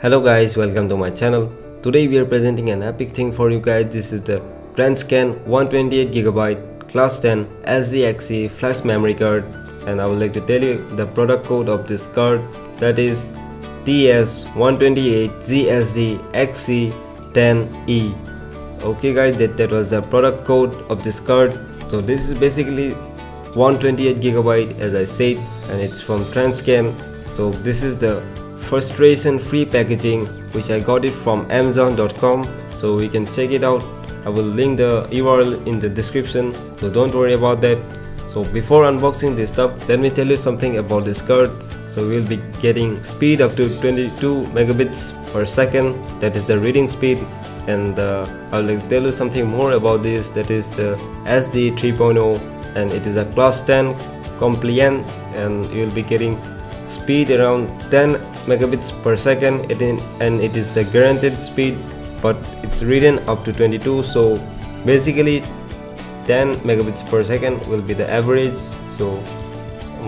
Hello guys, welcome to my channel. Today we are presenting an epic thing for you guys. This is the Transcend 128GB Class 10 SDXC flash memory card and I would like to tell you the product code of this card that is TS128ZSD-XC10E. Okay guys, that, that was the product code of this card. So this is basically 128GB as I said and it's from Transcend. So this is the frustration free packaging which I got it from amazon.com so you can check it out. I will link the URL in the description. So don't worry about that. So before unboxing this stuff let me tell you something about this card. So we'll be getting speed up to 22 megabits per second. That is the reading speed. And uh, I'll tell you something more about this. That is the SD 3.0 and it is a class 10 compliant. And you'll be getting speed around 10 megabits per second and it is the guaranteed speed but it's written up to 22 so basically 10 megabits per second will be the average. So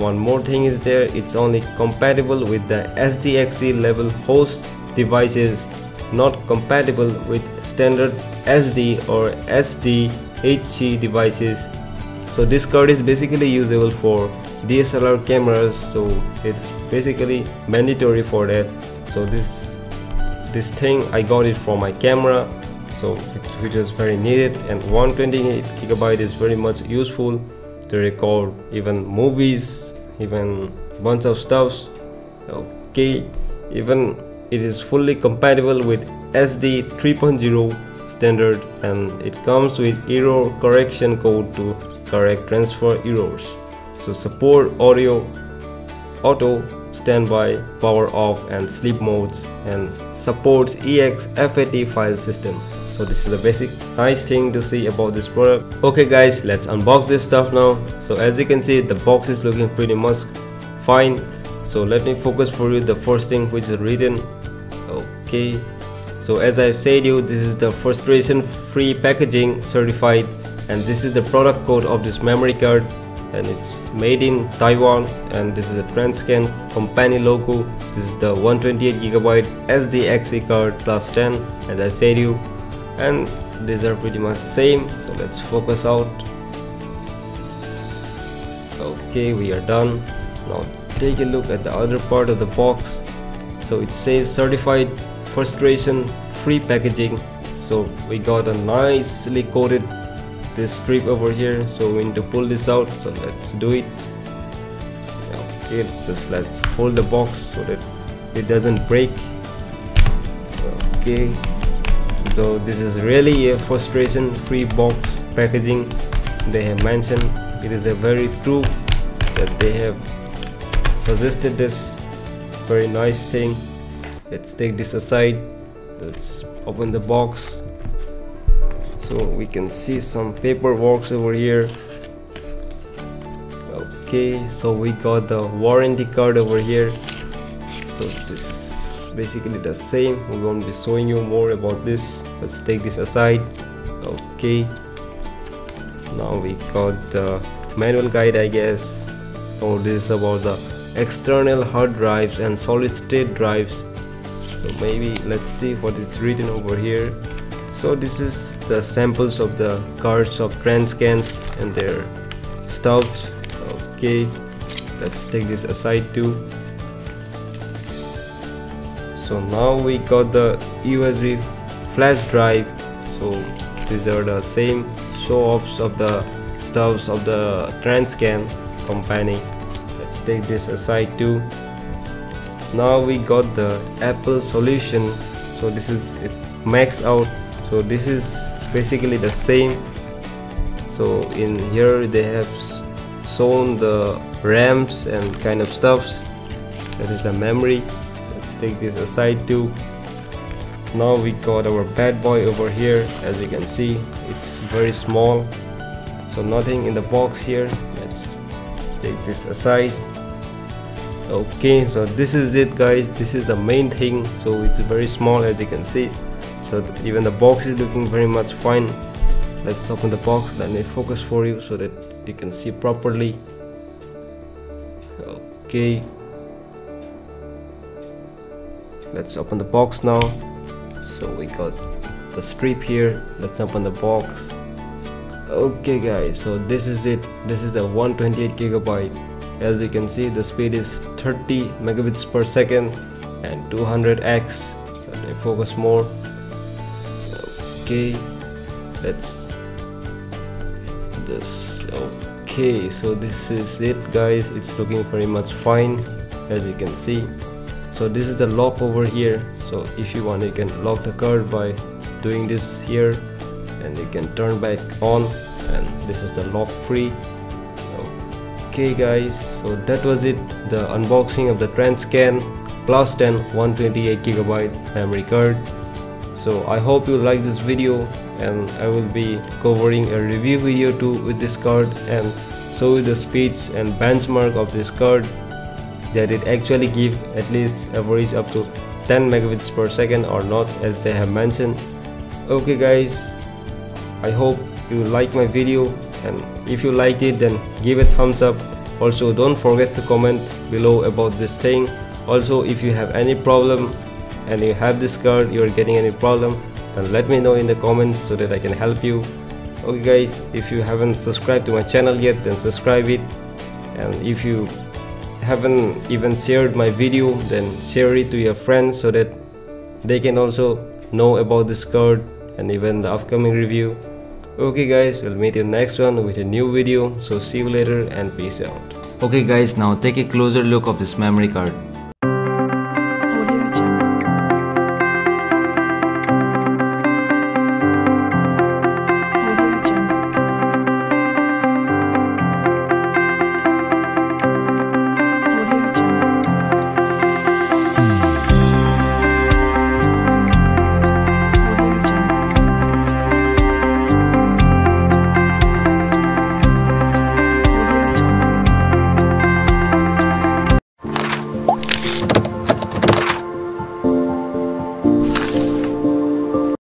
one more thing is there it's only compatible with the SDXC level host devices not compatible with standard SD or SDHC devices. So this card is basically usable for DSLR cameras so it's basically mandatory for that. So this this thing I got it for my camera so which is very needed. And 128 gigabyte is very much useful to record even movies even bunch of stuffs. Okay even it is fully compatible with SD 3.0 standard and it comes with error correction code to correct transfer errors so support audio auto standby power off and sleep modes and supports exFAT file system. So this is the basic nice thing to see about this product. Okay guys let's unbox this stuff now. So as you can see the box is looking pretty much fine. So let me focus for you the first thing which is written. Okay. So as i said you this is the frustration free packaging certified and this is the product code of this memory card and it's made in Taiwan and this is a Transcend company logo this is the 128 gigabyte SDXC card class 10 as I said you and these are pretty much same so let's focus out. Okay we are done. Now take a look at the other part of the box. So it says certified frustration free packaging. So we got a nicely coated this strip over here. So we need to pull this out. So let's do it. Okay just let's hold the box so that it doesn't break. Okay. So this is really a frustration free box packaging. They have mentioned it is a very true that they have suggested this. Very nice thing. Let's take this aside. Let's open the box so we can see some paperwork over here. Okay so we got the warranty card over here. So this is basically the same. We won't be showing you more about this. Let's take this aside. Okay. Now we got the manual guide i guess. So this is about the external hard drives and solid state drives. So maybe let's see what it's written over here so this is the samples of the cards of Transcends and their stout. Okay let's take this aside too. So now we got the USB flash drive. So these are the same show-offs of the stuffs of the Transcend company. Let's take this aside too. Now we got the Apple solution. So this is it max out so this is basically the same. So in here they have shown the ramps and kind of stuffs. That is the memory. Let's take this aside too. Now we got our bad boy over here. As you can see it's very small. So nothing in the box here. Let's take this aside. Okay so this is it guys. This is the main thing. So it's very small as you can see so even the box is looking very much fine. Let's open the box let me focus for you so that you can see properly. Okay. Let's open the box now. So we got the strip here. Let's open the box. Okay guys so this is it. This is the 128 gigabyte. As you can see the speed is 30 megabits per second and 200x let me focus more okay let's this okay so this is it guys it's looking very much fine as you can see. So this is the lock over here so if you want you can lock the card by doing this here and you can turn back on and this is the lock free. Okay guys so that was it the unboxing of the Transcend Class 10 128 gigabyte memory card so I hope you like this video and I will be covering a review video too with this card and show you the speeds and benchmark of this card that it actually give at least average up to 10 megabits per second or not as they have mentioned. Okay guys I hope you like my video and if you liked it then give a thumbs up. Also don't forget to comment below about this thing. Also if you have any problem and you have this card you are getting any problem then let me know in the comments so that I can help you. Okay guys if you haven't subscribed to my channel yet then subscribe it. And if you haven't even shared my video then share it to your friends so that they can also know about this card and even the upcoming review. Okay guys we'll meet you next one with a new video. So see you later and peace out. Okay guys now take a closer look of this memory card